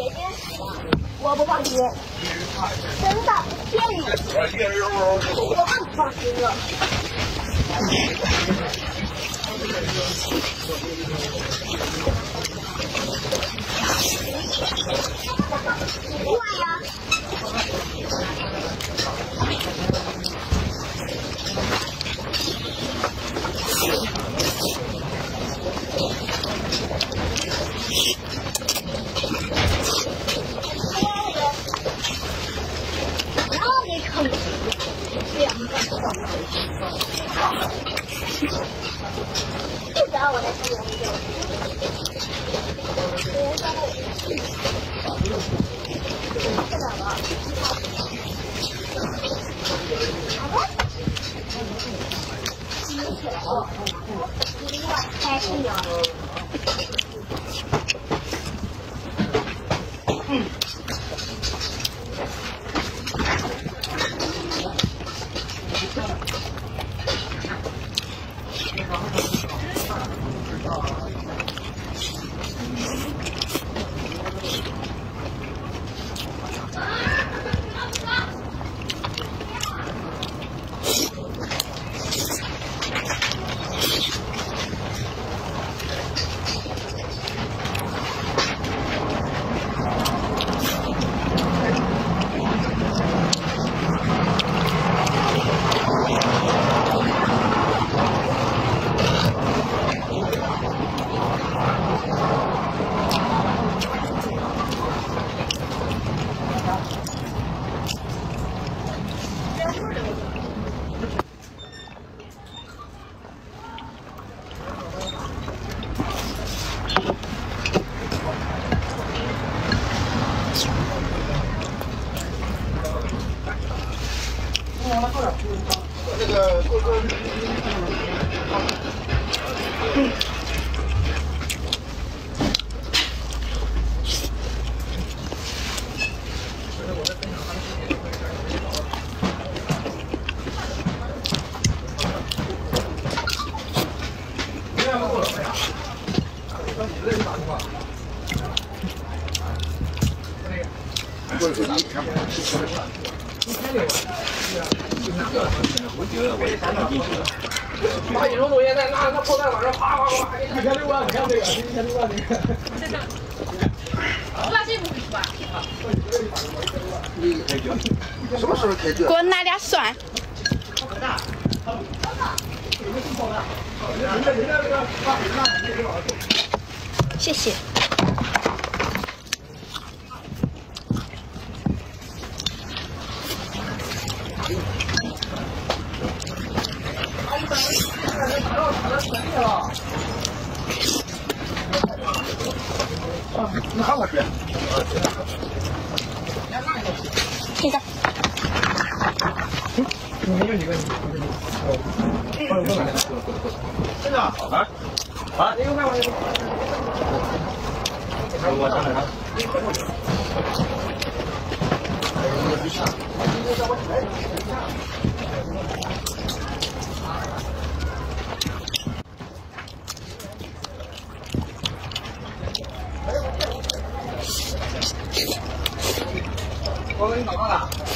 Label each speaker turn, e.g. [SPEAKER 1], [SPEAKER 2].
[SPEAKER 1] 姐姐，我不放心，真的骗你，我不放心了。不知道我在说什么。开心有。
[SPEAKER 2] 那个 qq 把引流作业再拿那炮弹往上啪啪啪，一千六万，你看这个，一千六万这个。
[SPEAKER 3] 什么时候开
[SPEAKER 4] 给我拿点蒜。谢谢。
[SPEAKER 3] 你喊我去。
[SPEAKER 4] 这个。
[SPEAKER 3] 真的啊？啊？一个快一个。我上来了。我给你打电了。